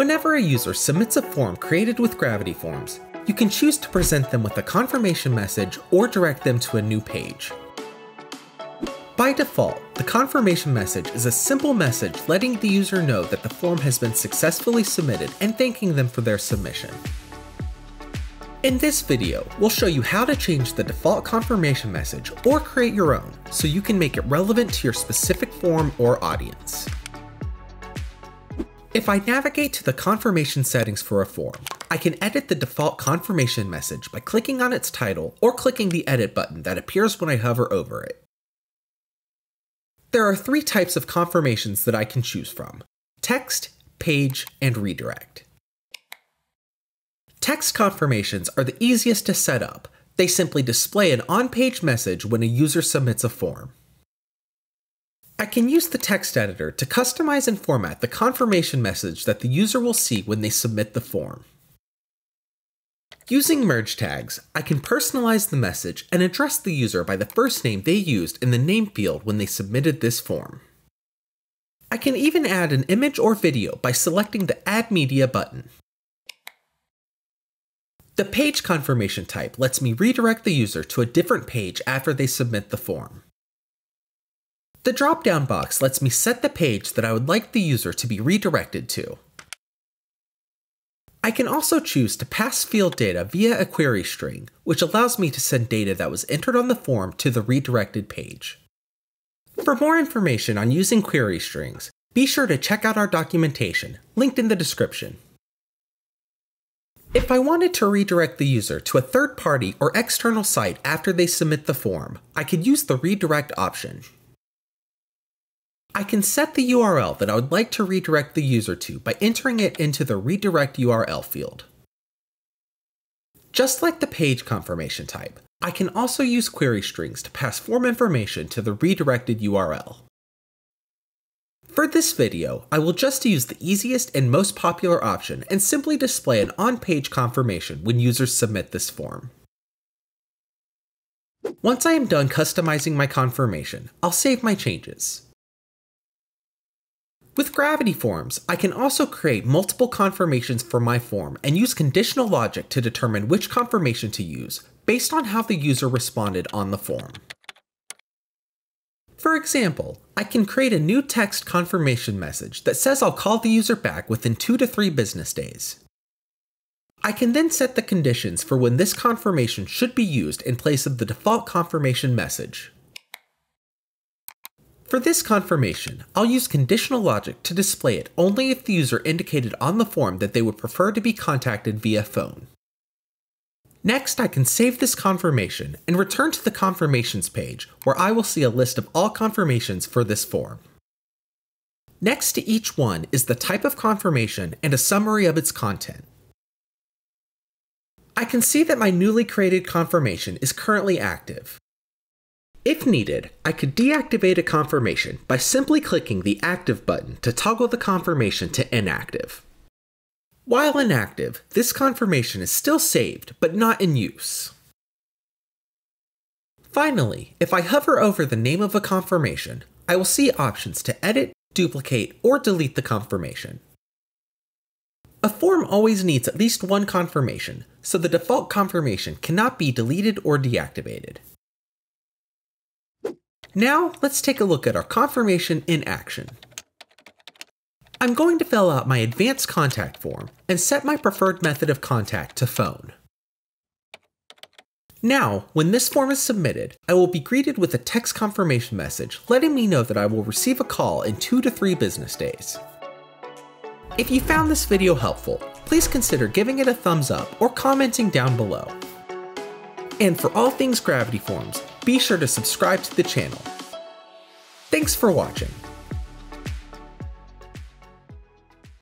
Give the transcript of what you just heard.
Whenever a user submits a form created with Gravity Forms, you can choose to present them with a confirmation message or direct them to a new page. By default, the confirmation message is a simple message letting the user know that the form has been successfully submitted and thanking them for their submission. In this video, we'll show you how to change the default confirmation message or create your own so you can make it relevant to your specific form or audience. If I navigate to the confirmation settings for a form, I can edit the default confirmation message by clicking on its title or clicking the edit button that appears when I hover over it. There are three types of confirmations that I can choose from, text, page, and redirect. Text confirmations are the easiest to set up. They simply display an on-page message when a user submits a form. I can use the text editor to customize and format the confirmation message that the user will see when they submit the form. Using merge tags, I can personalize the message and address the user by the first name they used in the name field when they submitted this form. I can even add an image or video by selecting the Add Media button. The page confirmation type lets me redirect the user to a different page after they submit the form. The drop-down box lets me set the page that I would like the user to be redirected to. I can also choose to pass field data via a query string, which allows me to send data that was entered on the form to the redirected page. For more information on using query strings, be sure to check out our documentation, linked in the description. If I wanted to redirect the user to a third party or external site after they submit the form, I could use the redirect option. I can set the URL that I would like to redirect the user to by entering it into the redirect URL field. Just like the page confirmation type, I can also use query strings to pass form information to the redirected URL. For this video, I will just use the easiest and most popular option and simply display an on-page confirmation when users submit this form. Once I am done customizing my confirmation, I'll save my changes. With Gravity Forms, I can also create multiple confirmations for my form and use conditional logic to determine which confirmation to use based on how the user responded on the form. For example, I can create a new text confirmation message that says I'll call the user back within 2 to 3 business days. I can then set the conditions for when this confirmation should be used in place of the default confirmation message. For this confirmation, I'll use conditional logic to display it only if the user indicated on the form that they would prefer to be contacted via phone. Next, I can save this confirmation and return to the confirmations page where I will see a list of all confirmations for this form. Next to each one is the type of confirmation and a summary of its content. I can see that my newly created confirmation is currently active. If needed, I could deactivate a confirmation by simply clicking the Active button to toggle the confirmation to inactive. While inactive, this confirmation is still saved, but not in use. Finally, if I hover over the name of a confirmation, I will see options to edit, duplicate, or delete the confirmation. A form always needs at least one confirmation, so the default confirmation cannot be deleted or deactivated. Now, let's take a look at our confirmation in action. I'm going to fill out my advanced contact form and set my preferred method of contact to phone. Now, when this form is submitted, I will be greeted with a text confirmation message letting me know that I will receive a call in 2 to 3 business days. If you found this video helpful, please consider giving it a thumbs up or commenting down below. And for all things Gravity Forms, be sure to subscribe to the channel. Thanks for watching.